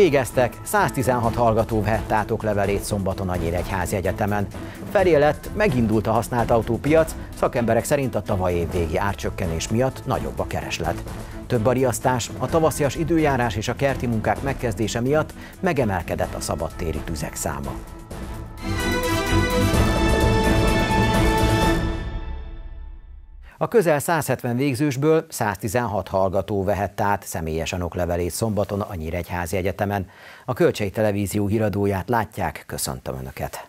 Végeztek, 116 hallgató vett át oklevelét szombaton a Nyíregyházi Egyetemen. Felé lett, megindult a használt autópiac, szakemberek szerint a tavaly évvégi árcsökkenés miatt nagyobb a kereslet. Több a riasztás, a tavaszias időjárás és a kerti munkák megkezdése miatt megemelkedett a szabadtéri tüzek száma. A közel 170 végzősből 116 hallgató vehett át személyesen oklevelét szombaton a Nyíregyházi Egyetemen. A Kölcsei Televízió híradóját látják, köszöntöm Önöket!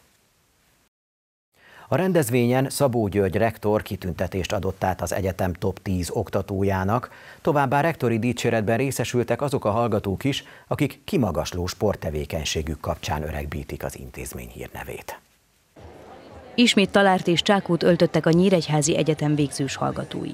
A rendezvényen Szabó György rektor kitüntetést adott át az egyetem top 10 oktatójának, továbbá rektori dicséretben részesültek azok a hallgatók is, akik kimagasló sporttevékenységük kapcsán öregbítik az intézmény hírnevét. Ismét talárt és csákót öltöttek a Nyíregyházi Egyetem végzős hallgatói.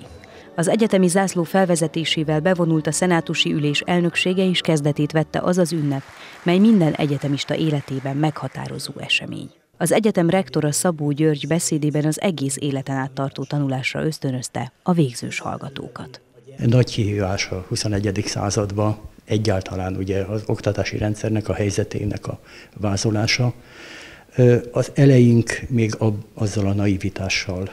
Az egyetemi zászló felvezetésével bevonult a szenátusi ülés elnöksége és kezdetét vette az az ünnep, mely minden egyetemista életében meghatározó esemény. Az egyetem rektora Szabó György beszédében az egész életen át tartó tanulásra ösztönözte a végzős hallgatókat. Nagy kihívás a 21. században egyáltalán ugye az oktatási rendszernek a helyzetének a vázolása. Az eleink még azzal a naivitással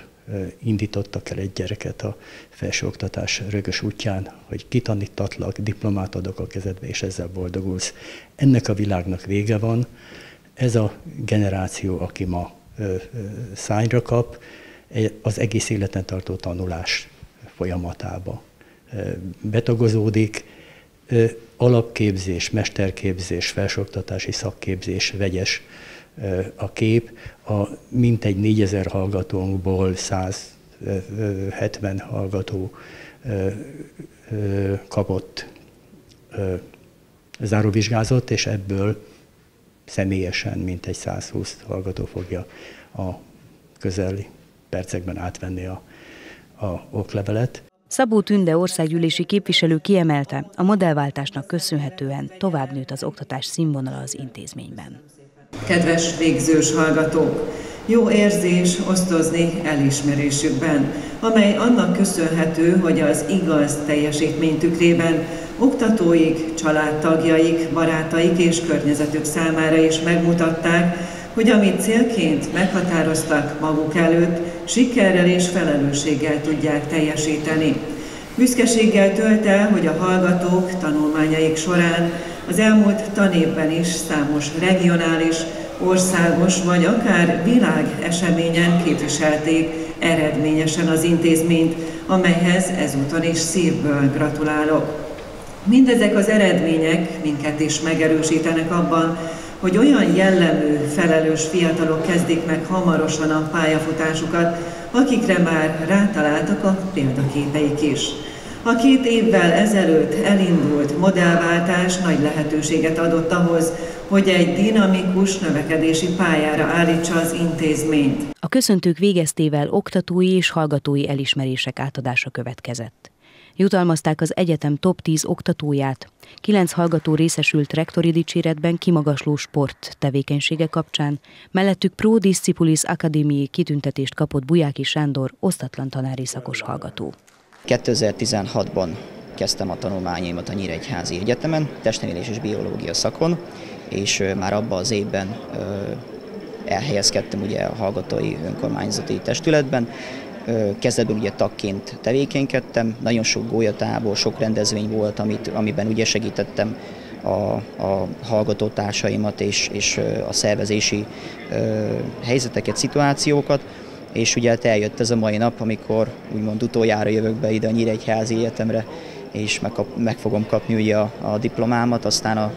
indítottak el egy gyereket a felsőoktatás rögös útján, hogy kitanítatlak, diplomát adok a kezedbe, és ezzel boldogulsz. Ennek a világnak vége van. Ez a generáció, aki ma szányra kap, az egész életen tartó tanulás folyamatába betagozódik, alapképzés, mesterképzés, felsőoktatási szakképzés vegyes a kép. A mintegy 4000 hallgatónkból 170 hallgató kapott záróvizsgázott, és ebből személyesen mintegy 120 hallgató fogja a közeli percekben átvenni a, a oklevelet. Szabó Tünde országgyűlési képviselő kiemelte, a modellváltásnak köszönhetően tovább nőtt az oktatás színvonala az intézményben. Kedves végzős hallgatók! Jó érzés osztozni elismerésükben, amely annak köszönhető, hogy az igaz teljesítmény tükrében oktatóik, családtagjaik, barátaik és környezetük számára is megmutatták, hogy amit célként meghatároztak maguk előtt, sikerrel és felelősséggel tudják teljesíteni. Büszkeséggel tölt el, hogy a hallgatók tanulmányaik során az elmúlt tanévben is számos regionális, országos vagy akár világ eseményen képviselték eredményesen az intézményt, amelyhez ezúton is szívből gratulálok. Mindezek az eredmények minket is megerősítenek abban, hogy olyan jellemű, felelős fiatalok kezdik meg hamarosan a pályafutásukat, akikre már rátaláltak a példaképeik is. A két évvel ezelőtt elindult modellváltás nagy lehetőséget adott ahhoz, hogy egy dinamikus növekedési pályára állítsa az intézményt. A köszöntők végeztével oktatói és hallgatói elismerések átadása következett. Jutalmazták az egyetem top 10 oktatóját. Kilenc hallgató részesült rektori dicséretben kimagasló sport tevékenysége kapcsán, mellettük Pro Discipulis Akadémiai kitüntetést kapott Bujáki Sándor, osztatlan tanári szakos hallgató. 2016-ban kezdtem a tanulmányaimat a Nyíregyházi Egyetemen, testnevelés és biológia szakon, és már abban az évben elhelyezkedtem ugye a hallgatói önkormányzati testületben, Kezdetben ugye tagként tevékenykedtem, nagyon sok gólyatából, sok rendezvény volt, amit, amiben ugye segítettem a, a hallgatótársaimat és, és a szervezési helyzeteket, szituációkat, és ugye hát eljött ez a mai nap, amikor úgymond utoljára jövök be ide a Nyíregyházi Egyetemre, és meg, meg fogom kapni ugye a, a diplomámat, aztán a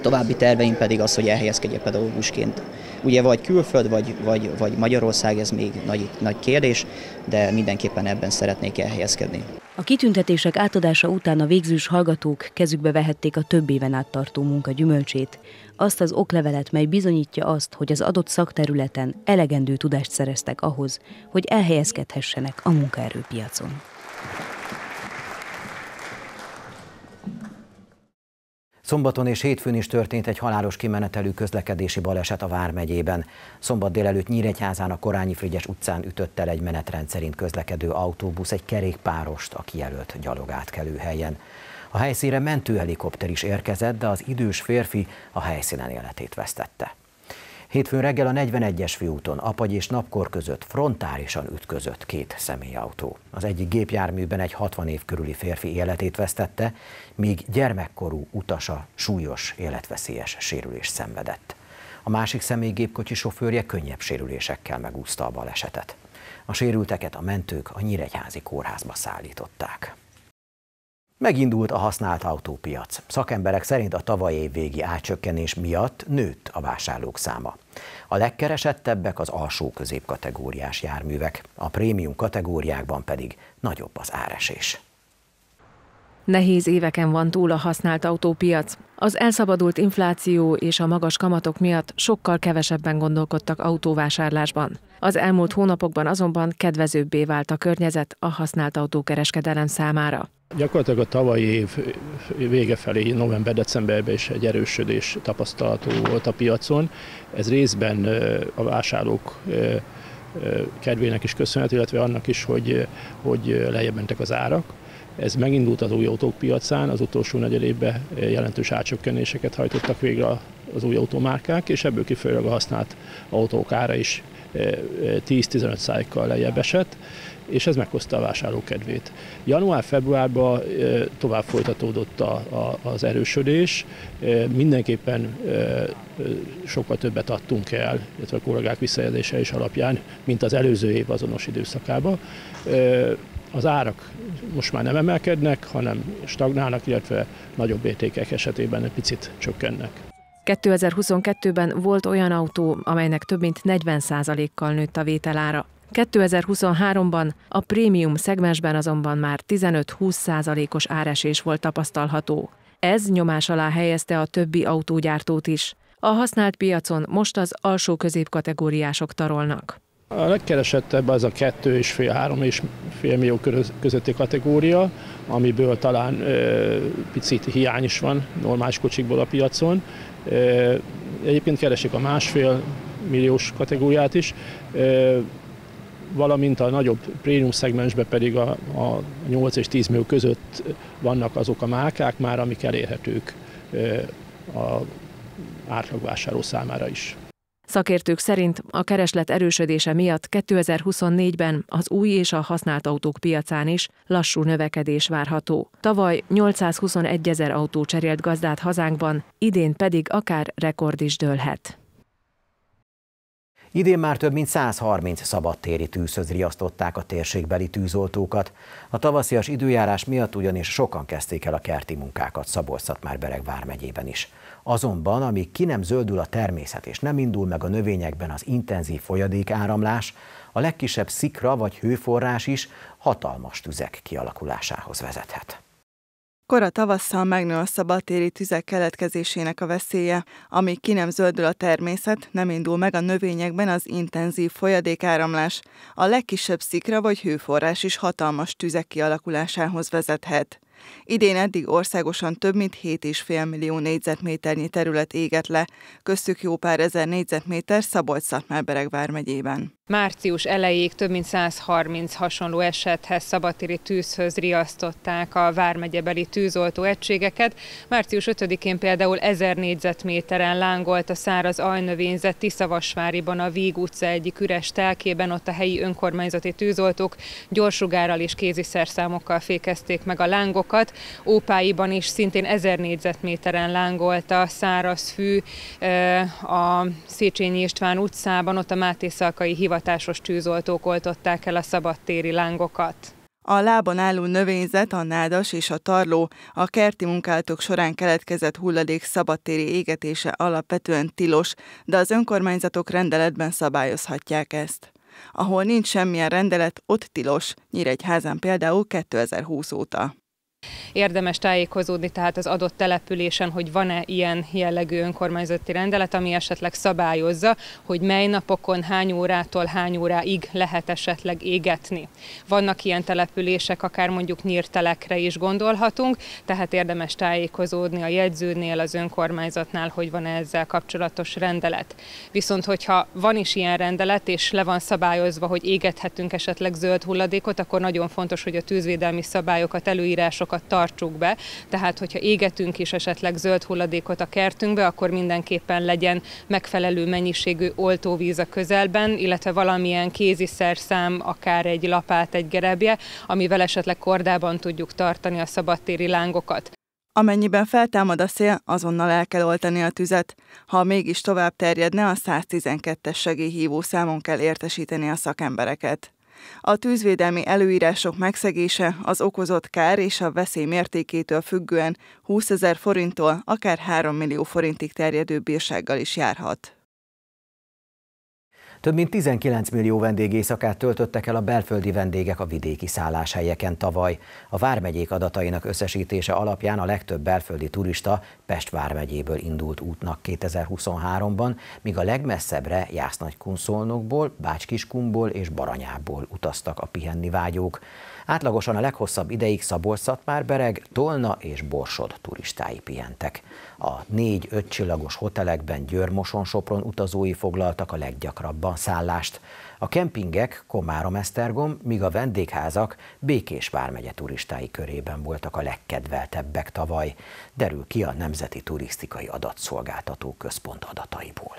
további terveim pedig az, hogy elhelyezkedjek pedagógusként Ugye vagy külföld, vagy, vagy, vagy Magyarország, ez még nagy, nagy kérdés, de mindenképpen ebben szeretnék elhelyezkedni. A kitüntetések átadása után a végzős hallgatók kezükbe vehették a több éven át tartó munka gyümölcsét, azt az oklevelet, mely bizonyítja azt, hogy az adott szakterületen elegendő tudást szereztek ahhoz, hogy elhelyezkedhessenek a munkaerőpiacon. Szombaton és hétfőn is történt egy halálos kimenetelű közlekedési baleset a Vármegyében. Szombat délelőtt Nyíregyházán a Korányi Frigyes utcán ütött el egy menetrend szerint közlekedő autóbusz egy kerékpárost a kijelölt gyalogátkelő helyen. A helyszínre mentőhelikopter is érkezett, de az idős férfi a helyszínen életét vesztette. Hétfőn reggel a 41-es főúton Apagy és Napkor között frontálisan ütközött két személyautó. Az egyik gépjárműben egy 60 év körüli férfi életét vesztette, míg gyermekkorú utasa súlyos, életveszélyes sérülés szenvedett. A másik személygépkocsi sofőrje könnyebb sérülésekkel megúszta a balesetet. A sérülteket a mentők a Nyíregyházi kórházba szállították. Megindult a használt autópiac. Szakemberek szerint a tavaly év végi átcsökkenés miatt nőtt a vásárlók száma. A legkeresettebbek az alsó középkategóriás járművek, a prémium kategóriákban pedig nagyobb az áresés. Nehéz éveken van túl a használt autópiac. Az elszabadult infláció és a magas kamatok miatt sokkal kevesebben gondolkodtak autóvásárlásban. Az elmúlt hónapokban azonban kedvezőbbé vált a környezet a használt autókereskedelem számára. Gyakorlatilag a tavalyi év vége felé, november-decemberben is egy erősödés tapasztalható volt a piacon. Ez részben a vásárlók kedvének is köszönhető, illetve annak is, hogy, hogy lejjebb mentek az árak. Ez megindult az új autók piacán, az utolsó negyed évben jelentős átcsökkenéseket hajtottak végre az új automárkák, és ebből kifolyólag a használt autók ára is 10-15 szájkkal lejjebb esett, és ez meghozta a vásárlók kedvét. Január-februárban tovább folytatódott a, a, az erősödés, mindenképpen sokkal többet adtunk el, illetve a kollégák visszajelzése is alapján, mint az előző év azonos időszakában. Az árak most már nem emelkednek, hanem stagnálnak, illetve nagyobb értékek esetében egy picit csökkennek. 2022-ben volt olyan autó, amelynek több mint 40%-kal nőtt a vételára. 2023-ban a prémium szegmensben azonban már 15-20%-os áresés volt tapasztalható. Ez nyomás alá helyezte a többi autógyártót is. A használt piacon most az alsó középkategóriások tarolnak. A legkeresettebb az a kettő és fél, három és fél millió közötti kategória, amiből talán ö, picit hiány is van normális kocsikból a piacon. Ö, egyébként keresik a másfél milliós kategóriát is, ö, valamint a nagyobb prémium szegmensben pedig a, a 8 és 10 millió között vannak azok a márkák már, amik elérhetők ö, a átlagvásárló számára is. Szakértők szerint a kereslet erősödése miatt 2024-ben az új és a használt autók piacán is lassú növekedés várható. Tavaly 821 ezer autó cserélt gazdát hazánkban, idén pedig akár rekord is dőlhet. Idén már több mint 130 szabadtéri tűzhöz riasztották a térségbeli tűzoltókat. A tavaszias időjárás miatt ugyanis sokan kezdték el a kerti munkákat Szabolcs-Szatmár-Bereg vármegyében is. Azonban, amíg ki nem zöldül a természet és nem indul meg a növényekben az intenzív folyadékáramlás, a legkisebb szikra vagy hőforrás is hatalmas tüzek kialakulásához vezethet. Kora tavasszal megnő a szabadtéri tüzek keletkezésének a veszélye, amíg ki nem zöldül a természet, nem indul meg a növényekben az intenzív folyadékáramlás, a legkisebb szikra vagy hőforrás is hatalmas tüzek kialakulásához vezethet. Idén eddig országosan több mint 7,5 millió négyzetméternyi terület égett le, köztük jó pár ezer négyzetméter Szabolcs-Szatmár-Bereg vármegyében. Március elejéig több mint 130 hasonló esethez szabatéri tűzhöz riasztották a vármegyebeli tűzoltó egységeket. Március 5-én például 1000 négyzetméteren lángolt a száraz ajnövényzet Tiszavasváriban a Víg utca egyik üres telkében, ott a helyi önkormányzati tűzoltók gyorsugárral és kéziszerszámokkal fékezték meg a lángokat. Ópáiban is szintén 1000 négyzetméteren lángolt a száraz fű a Széchenyi István utcában, ott a Máté Szalkai hivat hivatásos tűzoltók oltották el a szabadtéri lángokat. A lábon álló növényzet, a nádas és a tarló a kerti munkálatok során keletkezett hulladék szabadtéri égetése alapvetően tilos, de az önkormányzatok rendeletben szabályozhatják ezt. Ahol nincs semmilyen rendelet, ott tilos, Nyíregyházán például 2020 óta. Érdemes tájékozódni tehát az adott településen, hogy van-e ilyen jellegű önkormányzati rendelet, ami esetleg szabályozza, hogy mely napokon hány órától hány óráig lehet esetleg égetni. Vannak ilyen települések, akár mondjuk nyírtelekre is gondolhatunk, tehát érdemes tájékozódni a jegyzőnél, az önkormányzatnál, hogy van -e ezzel kapcsolatos rendelet. Viszont, hogyha van is ilyen rendelet, és le van szabályozva, hogy égethetünk esetleg zöld hulladékot, akkor nagyon fontos, hogy a tűzvédelmi szabályokat, előírások szabályokat tartsuk be, tehát hogyha égetünk is esetleg zöld hulladékot a kertünkbe, akkor mindenképpen legyen megfelelő mennyiségű oltóvíz a közelben, illetve valamilyen kéziszerszám, akár egy lapát, egy gerebje, amivel esetleg kordában tudjuk tartani a szabadtéri lángokat. Amennyiben feltámad a szél, azonnal el kell oltani a tüzet. Ha mégis tovább terjedne, a 112-es segélyhívó számon kell értesíteni a szakembereket. A tűzvédelmi előírások megszegése az okozott kár és a veszély mértékétől függően 20 ezer forinttól akár 3 millió forintig terjedő bírsággal is járhat. Több mint 19 millió vendégészakát töltöttek el a belföldi vendégek a vidéki szálláshelyeken tavaly. A vármegyék adatainak összesítése alapján a legtöbb belföldi turista Pest vármegyéből indult útnak 2023-ban, míg a legmesszebbre Jásznagykunszolnokból, Bácskiskumból és Baranyából utaztak a pihenni vágyók. Átlagosan a leghosszabb ideig Szabolcs-Szatmár-Bereg, Tolna és Borsod turistái pihentek. A négy-öt csillagos hotelekben Győr-Moson-Sopron utazói foglaltak a leggyakrabban szállást. A kempingek Komárom-Esztergom, míg a vendégházak Békés vármegye turistái körében voltak a legkedveltebbek tavaly, derül ki a Nemzeti Turisztikai Adatszolgáltató Központ adataiból.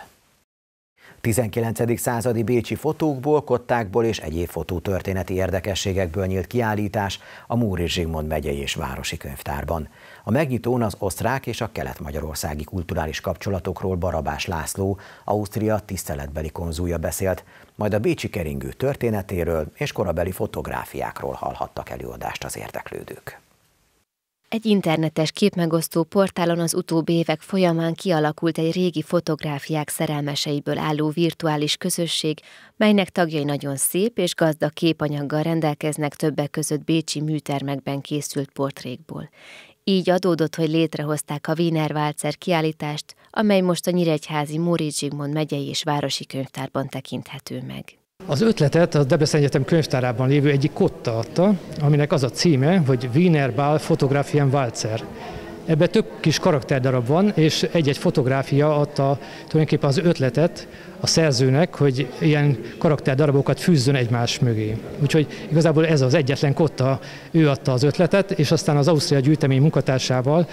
19. századi bécsi fotókból, kottákból és egyéb fotótörténeti érdekességekből nyílt kiállítás a Múri Zsigmond megyei és városi könyvtárban. A megnyitón az osztrák és a kelet-magyarországi kulturális kapcsolatokról Barabás László, Ausztria tiszteletbeli konzulja beszélt, majd a bécsi keringő történetéről és korabeli fotográfiákról hallhattak előadást az érdeklődők. Egy internetes képmegosztó portálon az utóbbi évek folyamán kialakult egy régi fotográfiák szerelmeseiből álló virtuális közösség, melynek tagjai nagyon szép és gazdag képanyaggal rendelkeznek többek között bécsi műtermekben készült portrékból. Így adódott, hogy létrehozták a Wiener Walzer kiállítást, amely most a Nyíregyházi Móricz Zsigmond megyei és városi könyvtárban tekinthető meg. Az ötletet a Debrecen Egyetem könyvtárában lévő egyik kotta adta, aminek az a címe, hogy Wiener Ball Fotografian Walzer. Ebben több kis karakterdarab van, és egy-egy fotográfia adta tulajdonképpen az ötletet a szerzőnek, hogy ilyen karakterdarabokat fűzzön egymás mögé. Úgyhogy igazából ez az egyetlen kotta, ő adta az ötletet, és aztán az Ausztria gyűjtemény munkatársával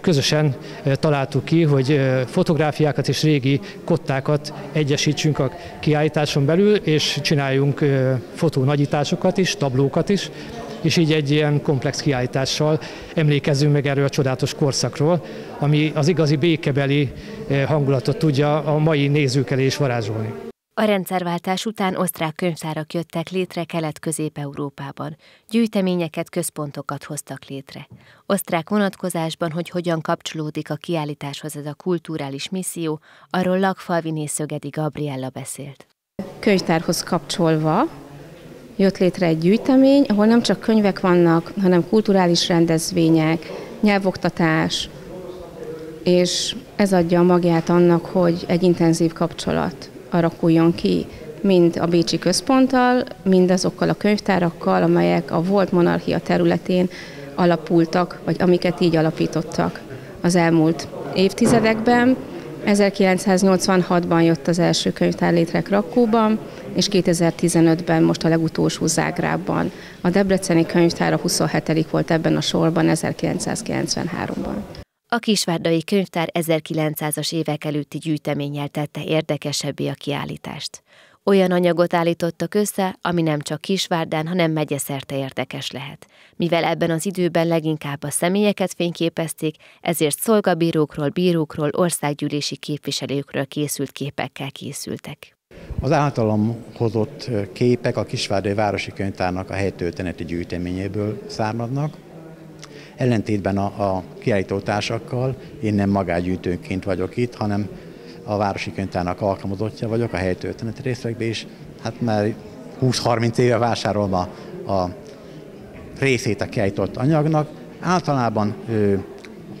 közösen találtuk ki, hogy fotográfiákat és régi kottákat egyesítsünk a kiállításon belül, és csináljunk fotónagyításokat is, tablókat is, és így egy ilyen komplex kiállítással emlékezzünk meg erről a csodálatos korszakról, ami az igazi békebeli eh, hangulatot tudja a mai nézők elé is varázsolni. A rendszerváltás után osztrák könyvtárak jöttek létre Kelet-Közép-Európában. Gyűjteményeket, központokat hoztak létre. Osztrák vonatkozásban, hogy hogyan kapcsolódik a kiállításhoz ez a kulturális misszió, arról Lakfalviné Szögedi Gabriella beszélt. Könyvtárhoz kapcsolva jött létre egy gyűjtemény, ahol nem csak könyvek vannak, hanem kulturális rendezvények, nyelvoktatás, és ez adja a magját annak, hogy egy intenzív kapcsolat alakuljon ki, mind a Bécsi Központtal, mind azokkal a könyvtárakkal, amelyek a volt monarchia területén alapultak, vagy amiket így alapítottak az elmúlt évtizedekben. 1986-ban jött az első könyvtár létre Krakóban, és 2015-ben most a legutolsó Zágrában. A Debreceni könyvtár a 27. volt ebben a sorban 1993-ban. A Kisvárdai Könyvtár 1900-as évek előtti gyűjteménnyel tette érdekesebbé a kiállítást. Olyan anyagot állítottak össze, ami nem csak Kisvárdán, hanem megyeszerte érdekes lehet. Mivel ebben az időben leginkább a személyeket fényképezték, ezért szolgabírókról, bírókról, országgyűlési képviselőkről készült képekkel készültek. Az általam hozott képek a Kisvárdai Városi Könyvtárnak a helytölteneti gyűjteményéből származnak. Ellentétben a, a kiállítótársakkal én nem magágyűjtőnként vagyok itt, hanem a Városi Könyvtárnak alkalmazottja vagyok a helytölteneti részekben is. Hát már 20-30 éve vásárolom a, a részét a kiállított anyagnak. Általában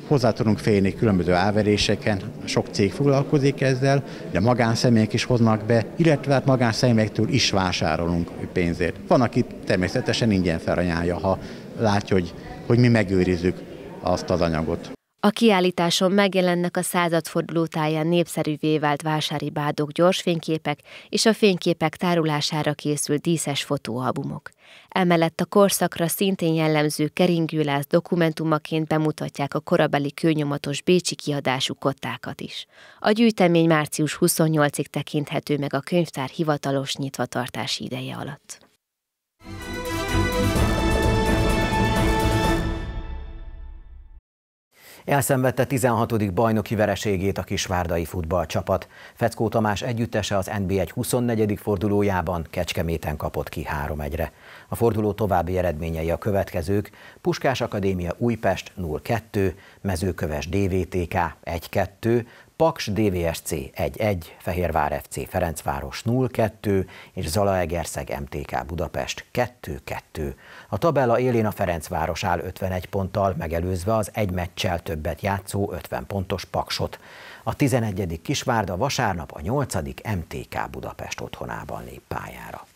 hozzá tudunk férni különböző áveréseken, sok cég foglalkozik ezzel, de magánszemélyek is hoznak be, illetve hát magánszemélyektől is vásárolunk pénzért. Van, aki természetesen ingyen felajánlja, ha látja, hogy, hogy mi megőrizzük azt az anyagot. A kiállításon megjelennek a századforduló táján népszerűvé vált vásári bádok gyorsfényképek és a fényképek tárulására készült díszes fotóalbumok. Emellett a korszakra szintén jellemző keringőlász dokumentumaként bemutatják a korabeli kőnyomatos bécsi kiadású kottákat is. A gyűjtemény március 28-ig tekinthető meg a könyvtár hivatalos nyitvatartási ideje alatt. Elszenvedte 16. bajnoki vereségét a kisvárdai futballcsapat. Feckó Tamás együttese az NB1 24. fordulójában Kecskeméten kapott ki 3-1-re. A forduló további eredményei a következők. Puskás Akadémia Újpest 0-2, Mezőköves DVTK 1-2, Paks DVSC 1-1, Fehérvár FC Ferencváros 0-2 és Zalaegerszeg MTK Budapest 2-2. A tabella élén a Ferencváros áll 51 ponttal, megelőzve az egy meccsel többet játszó 50 pontos Paksot. A 11. Kisvárda vasárnap a 8. MTK Budapest otthonában lép pályára.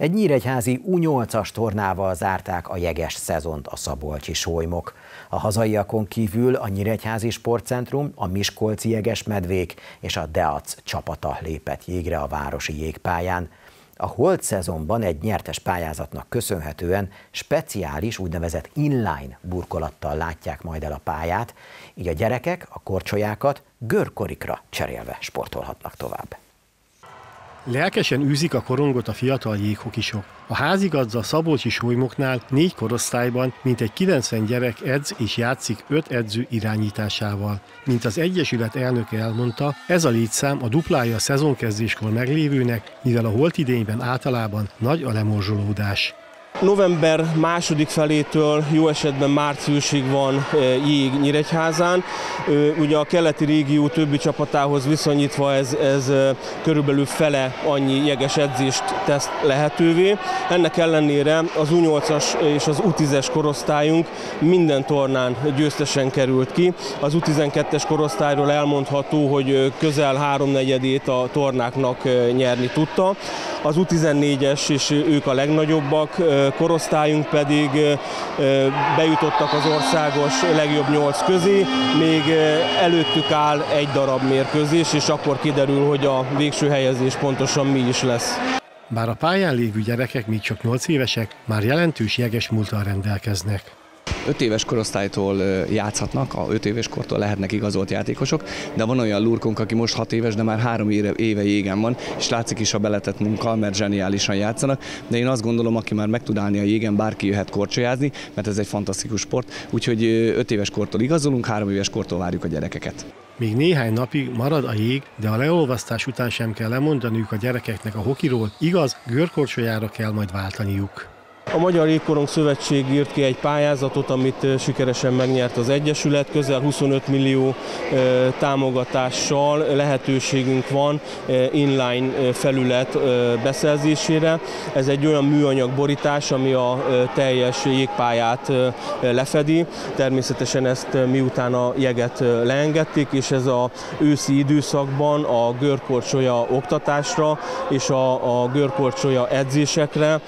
Egy nyíregyházi U8-as tornával zárták a jeges szezont a szabolcsi solymok. A hazaiakon kívül a Nyíregyházi Sportcentrum, a Miskolci Jeges Medvék és a Deac csapata lépett jégre a városi jégpályán. A holt szezonban egy nyertes pályázatnak köszönhetően speciális úgynevezett inline burkolattal látják majd el a pályát, így a gyerekek a korcsolyákat görkorikra cserélve sportolhatnak tovább. Lelkesen űzik a korongot a fiatal jéghokisok. A házigazda Szabolcsi Solymoknál négy korosztályban mintegy 90 gyerek edz és játszik öt edző irányításával. Mint az Egyesület elnöke elmondta, ez a létszám a duplája a szezonkezdéskor meglévőnek, mivel a holt idényben általában nagy a lemorzsolódás. November második felétől jó esetben márciusig van jég Nyíregyházán. Ugye a keleti régió többi csapatához viszonyítva ez, ez körülbelül fele annyi jeges edzést tesz lehetővé. Ennek ellenére az U8-as és az U10-es korosztályunk minden tornán győztesen került ki. Az U12-es korosztályról elmondható, hogy közel háromnegyedét a tornáknak nyerni tudta. Az U14-es és ők a legnagyobbak, korosztályunk pedig bejutottak az országos legjobb nyolc közé, még előttük áll egy darab mérkőzés, és akkor kiderül, hogy a végső helyezés pontosan mi is lesz. Bár a pályán lévő gyerekek még csak 8 évesek, már jelentős jeges múltal rendelkeznek. 5 éves korosztálytól játszhatnak, a 5 éves kortól lehetnek igazolt játékosok, de van olyan lurkunk, aki most 6 éves, de már 3 éve, éve jégen van, és látszik is a beletett munka, mert zseniálisan játszanak, de én azt gondolom, aki már meg tud állni a jégen, bárki jöhet korcsolyázni, mert ez egy fantasztikus sport, úgyhogy 5 éves kortól igazolunk, 3 éves kortól várjuk a gyerekeket. Még néhány napig marad a jég, de a leolvasztás után sem kell lemondaniuk a gyerekeknek a hokiról, igaz, görkorcsolyára kell majd váltaniuk. A Magyar Jégkorong Szövetség írt ki egy pályázatot, amit sikeresen megnyert az Egyesület, közel 25 millió támogatással lehetőségünk van inline felület beszerzésére. Ez egy olyan műanyag borítás, ami a teljes jégpályát lefedi. Természetesen ezt miután a jeget leengedték, és ez a őszi időszakban a görkorcsolya oktatásra és a, a görkorcsolya edzésekre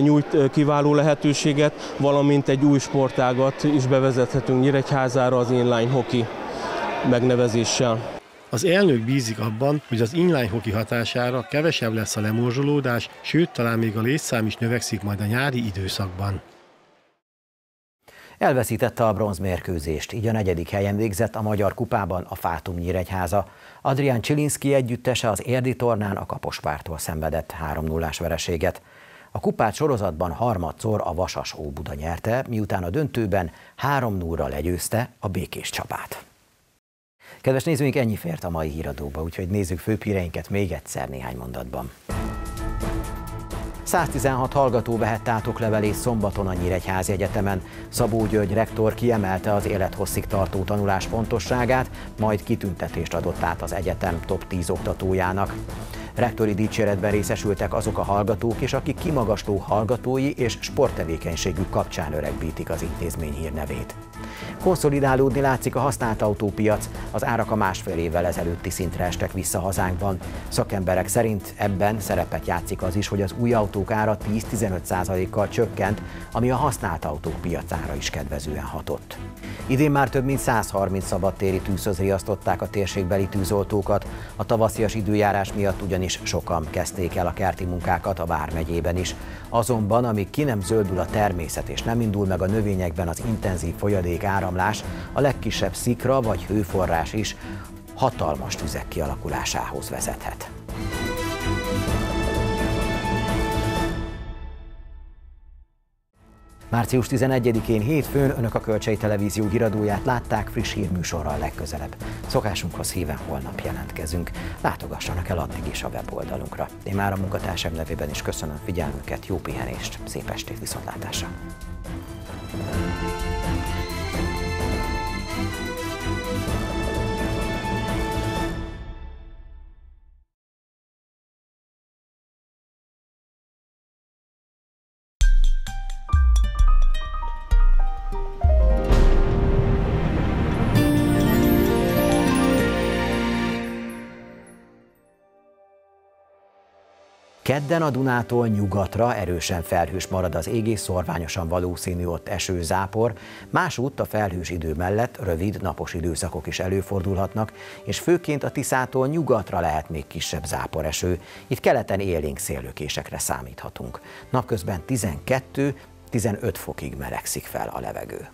nyújt kiváló lehetőséget, valamint egy új sportágat is bevezethetünk Nyíregyházára az inline hoki megnevezéssel. Az elnök bízik abban, hogy az inline hoki hatására kevesebb lesz a lemorzsolódás, sőt, talán még a létszám is növekszik majd a nyári időszakban. Elveszítette a bronzmérkőzést, így a negyedik helyen végzett a Magyar Kupában a Fátum Nyíregyháza. Adrián Csilinszki együttese az érdi tornán a Kapospártól szenvedett 3 0 vereséget. A kupát sorozatban harmadszor a Vasas Óbuda nyerte, miután a döntőben 3 0 legyőzte a Békés csapát. Kedves nézőink, ennyi fért a mai híradóba, úgyhogy nézzük főpíreinket még egyszer néhány mondatban. 116 hallgató vehett át oklevelét szombaton a Nyíregyházi Egyetemen. Szabó György rektor kiemelte az élethosszig tartó tanulás fontosságát, majd kitüntetést adott át az egyetem top 10 oktatójának. Rektori dicséretben részesültek azok a hallgatók is, akik kimagasló hallgatói és sporttevékenységük kapcsán öregbítik az intézmény hírnevét. Konszolidálódni látszik a használt autópiac, az árak a másfél évvel ezelőtti szintre estek vissza hazánkban. Szakemberek szerint ebben szerepet játszik az is, hogy az új autók ára 10-15%-kal csökkent, ami a használt autók piacára is kedvezően hatott. Idén már több mint 130 szabadtéri tűzhöz riasztották a térségbeli tűzoltókat, a tavaszias időjárás miatt ugyanis sokan kezdték el a kerti munkákat a Vármegyében is. Azonban, amíg ki nem zöldül a természet és nem indul meg a növényekben az intenzív folyadék áramlás, a legkisebb szikra vagy hőforrás is hatalmas tüzek kialakulásához vezethet. Március 11-én hétfőn Önök a Kölcsei Televízió híradóját látták friss hírműsorral legközelebb. Szokásunkhoz híven holnap jelentkezünk. Látogassanak el addig is a weboldalunkra. Én már a munkatársam nevében is köszönöm figyelmüket, jó pihenést, szép estét, viszontlátásra! Kedden a Dunától nyugatra erősen felhős marad az égés, szorványosan valószínű ott eső, zápor. Másút a felhős idő mellett rövid napos időszakok is előfordulhatnak, és főként a Tiszától nyugatra lehet még kisebb záporeső. Itt keleten élénk szélőkésekre számíthatunk. Napközben 12-15 fokig melegszik fel a levegő.